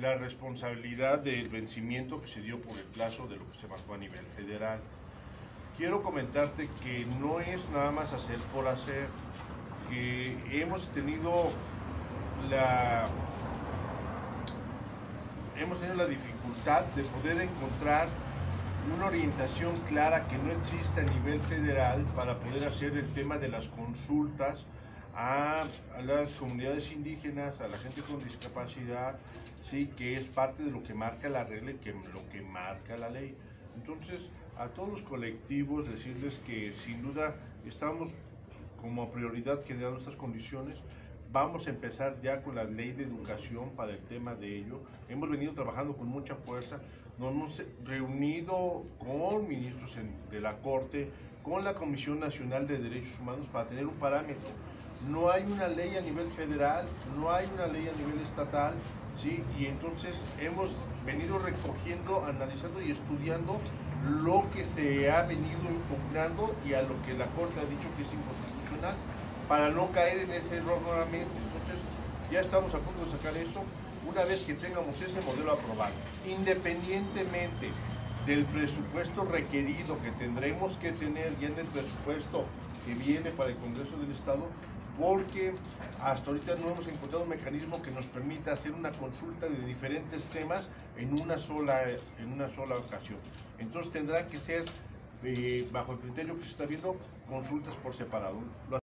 la responsabilidad del vencimiento que se dio por el plazo de lo que se marcó a nivel federal. Quiero comentarte que no es nada más hacer por hacer, que hemos tenido la hemos tenido la dificultad de poder encontrar una orientación clara que no existe a nivel federal para poder hacer el tema de las consultas a, las comunidades indígenas, a la gente con discapacidad, sí, que es parte de lo que marca la regla y que lo que marca la ley. Entonces, a todos los colectivos decirles que sin duda estamos como prioridad que dan estas condiciones. Vamos a empezar ya con la ley de educación para el tema de ello. Hemos venido trabajando con mucha fuerza. Nos hemos reunido con ministros de la Corte, con la Comisión Nacional de Derechos Humanos para tener un parámetro. No hay una ley a nivel federal, no hay una ley a nivel estatal, ¿sí? Y entonces hemos venido recogiendo, analizando y estudiando lo que se ha venido impugnando y a lo que la Corte ha dicho que es inconstitucional para no caer en ese error nuevamente. Entonces, ya estamos a punto de sacar eso una vez que tengamos ese modelo aprobado, independientemente del presupuesto requerido que tendremos que tener ya en el presupuesto que viene para el Congreso del Estado, porque hasta ahorita no hemos encontrado un mecanismo que nos permita hacer una consulta de diferentes temas en una sola, en una sola ocasión. Entonces tendrá que ser, eh, bajo el criterio que se está viendo, consultas por separado.